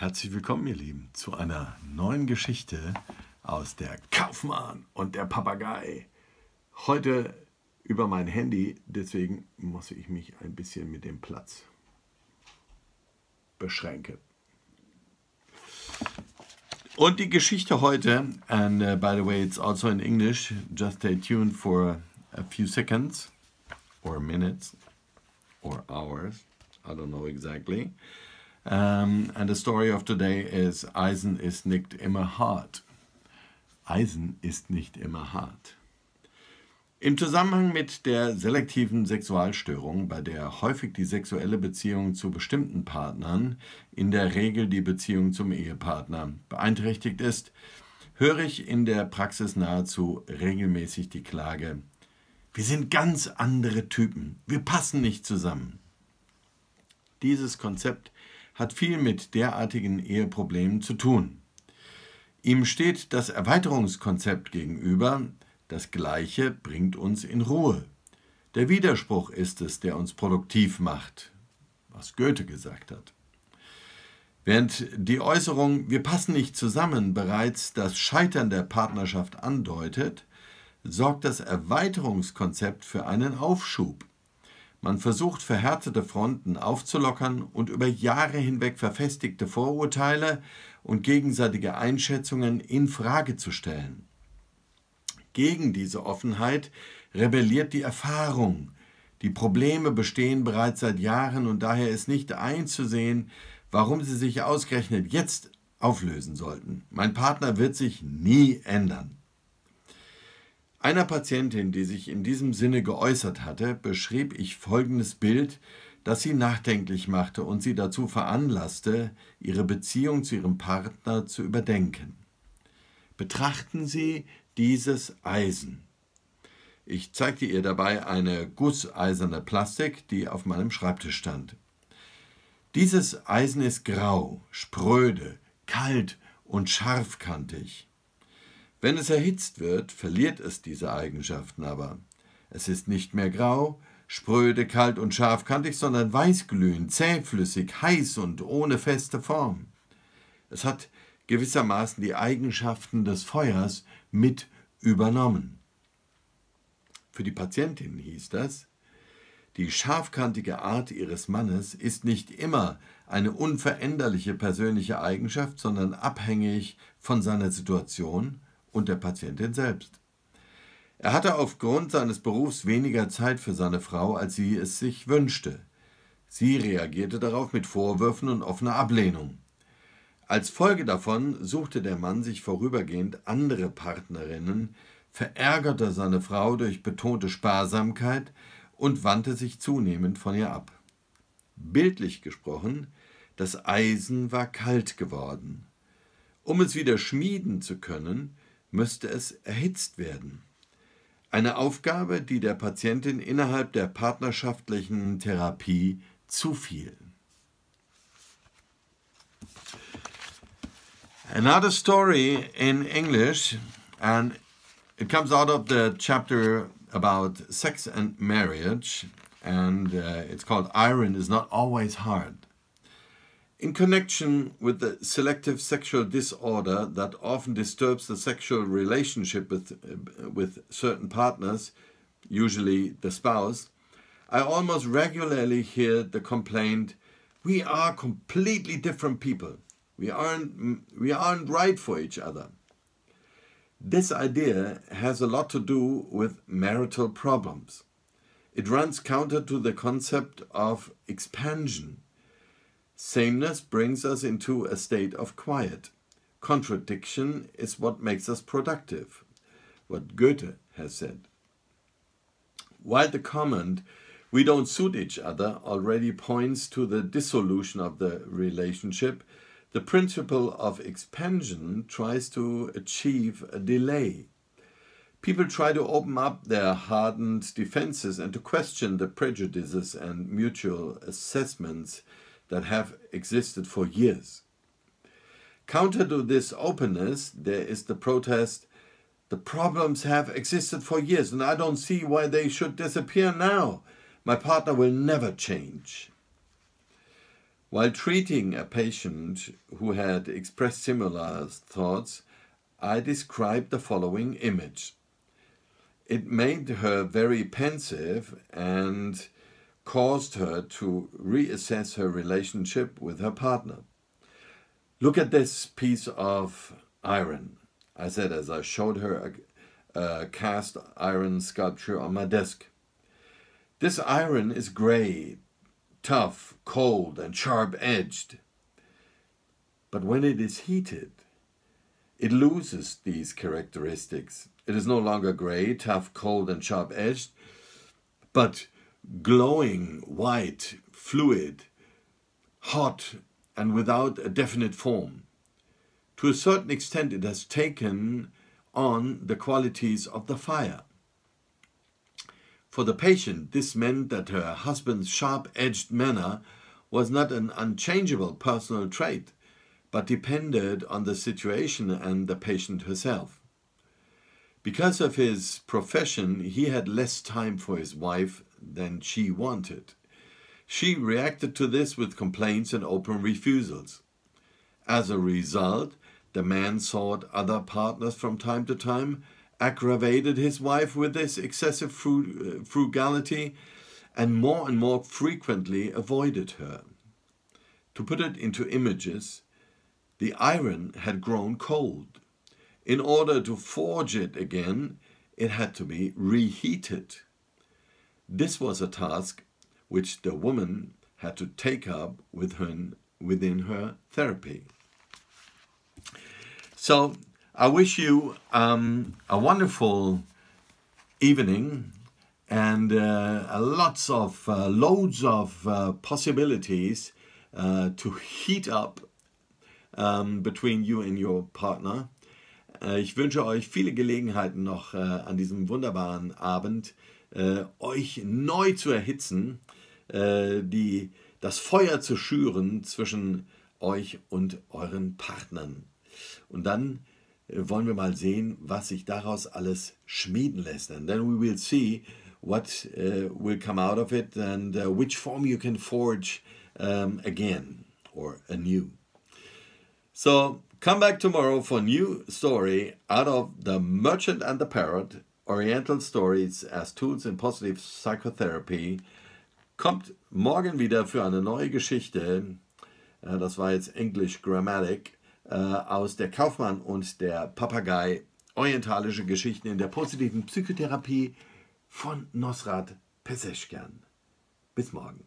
Herzlich willkommen, ihr Lieben, zu einer neuen Geschichte aus der Kaufmann und der Papagei. Heute über mein Handy, deswegen muss ich mich ein bisschen mit dem Platz beschränken. Und die Geschichte heute, and uh, by the way, it's also in English, just stay tuned for a few seconds or minutes or hours, I don't know exactly. Um, and the story of today is Eisen ist nicht immer hart. Eisen ist nicht immer hart. Im Zusammenhang mit der selektiven Sexualstörung, bei der häufig die sexuelle Beziehung zu bestimmten Partnern, in der Regel die Beziehung zum Ehepartner, beeinträchtigt ist, höre ich in der Praxis nahezu regelmäßig die Klage, wir sind ganz andere Typen, wir passen nicht zusammen. Dieses Konzept hat viel mit derartigen Eheproblemen zu tun. Ihm steht das Erweiterungskonzept gegenüber, das Gleiche bringt uns in Ruhe. Der Widerspruch ist es, der uns produktiv macht, was Goethe gesagt hat. Während die Äußerung Wir passen nicht zusammen bereits das Scheitern der Partnerschaft andeutet, sorgt das Erweiterungskonzept für einen Aufschub. Man versucht verhärtete Fronten aufzulockern und über Jahre hinweg verfestigte Vorurteile und gegenseitige Einschätzungen in Frage zu stellen. Gegen diese Offenheit rebelliert die Erfahrung. Die Probleme bestehen bereits seit Jahren und daher ist nicht einzusehen, warum sie sich ausgerechnet jetzt auflösen sollten. Mein Partner wird sich nie ändern. Einer Patientin, die sich in diesem Sinne geäußert hatte, beschrieb ich folgendes Bild, das sie nachdenklich machte und sie dazu veranlasste, ihre Beziehung zu ihrem Partner zu überdenken. Betrachten Sie dieses Eisen. Ich zeigte ihr dabei eine gusseiserne Plastik, die auf meinem Schreibtisch stand. Dieses Eisen ist grau, spröde, kalt und scharfkantig. Wenn es erhitzt wird, verliert es diese Eigenschaften aber. Es ist nicht mehr grau, spröde, kalt und scharfkantig, sondern weißglühend, zähflüssig, heiß und ohne feste Form. Es hat gewissermaßen die Eigenschaften des Feuers mit übernommen. Für die Patientin hieß das, die scharfkantige Art ihres Mannes ist nicht immer eine unveränderliche persönliche Eigenschaft, sondern abhängig von seiner Situation und der Patientin selbst. Er hatte aufgrund seines Berufs weniger Zeit für seine Frau, als sie es sich wünschte. Sie reagierte darauf mit Vorwürfen und offener Ablehnung. Als Folge davon suchte der Mann sich vorübergehend andere Partnerinnen, verärgerte seine Frau durch betonte Sparsamkeit und wandte sich zunehmend von ihr ab. Bildlich gesprochen, das Eisen war kalt geworden. Um es wieder schmieden zu können, müsste es erhitzt werden. Eine Aufgabe, die der Patientin innerhalb der partnerschaftlichen Therapie zufiel. Another story in English, and it comes out of the chapter about sex and marriage, and uh, it's called Iron is Not Always Hard. In connection with the selective sexual disorder that often disturbs the sexual relationship with, with certain partners, usually the spouse, I almost regularly hear the complaint we are completely different people. We aren't, we aren't right for each other. This idea has a lot to do with marital problems. It runs counter to the concept of expansion Sameness brings us into a state of quiet. Contradiction is what makes us productive, what Goethe has said. While the comment, we don't suit each other, already points to the dissolution of the relationship, the principle of expansion tries to achieve a delay. People try to open up their hardened defenses and to question the prejudices and mutual assessments that have existed for years. Counter to this openness, there is the protest the problems have existed for years, and I don't see why they should disappear now. My partner will never change. While treating a patient who had expressed similar thoughts, I described the following image. It made her very pensive and caused her to reassess her relationship with her partner. Look at this piece of iron, I said as I showed her a, a cast iron sculpture on my desk. This iron is gray, tough, cold, and sharp edged. But when it is heated, it loses these characteristics. It is no longer gray, tough, cold, and sharp edged, but glowing, white, fluid, hot, and without a definite form. To a certain extent, it has taken on the qualities of the fire. For the patient, this meant that her husband's sharp edged manner was not an unchangeable personal trait, but depended on the situation and the patient herself. Because of his profession, he had less time for his wife than she wanted. She reacted to this with complaints and open refusals. As a result, the man sought other partners from time to time, aggravated his wife with this excessive uh, frugality, and more and more frequently avoided her. To put it into images, the iron had grown cold. In order to forge it again, it had to be reheated. This was a task which the woman had to take up with her, within her therapy. So I wish you um, a wonderful evening and uh, lots of uh, loads of uh, possibilities uh, to heat up um, between you and your partner. Äh, ich wünsche euch viele Gelegenheiten noch äh, an diesem wunderbaren Abend, äh, euch neu zu erhitzen, äh, die, das Feuer zu schüren zwischen euch und euren Partnern. Und dann äh, wollen wir mal sehen, was sich daraus alles schmieden lässt. And then we will see what uh, will come out of it and uh, which form you can forge um, again or anew. So come back tomorrow for a new story out of The Merchant and the Parrot, Oriental Stories as Tools in Positive Psychotherapy. Kommt morgen wieder für eine neue Geschichte. Äh, das war jetzt English Grammatic äh, aus der Kaufmann und der Papagei. Orientalische Geschichten in der positiven Psychotherapie von Nosrat Peseschkan. Bis morgen.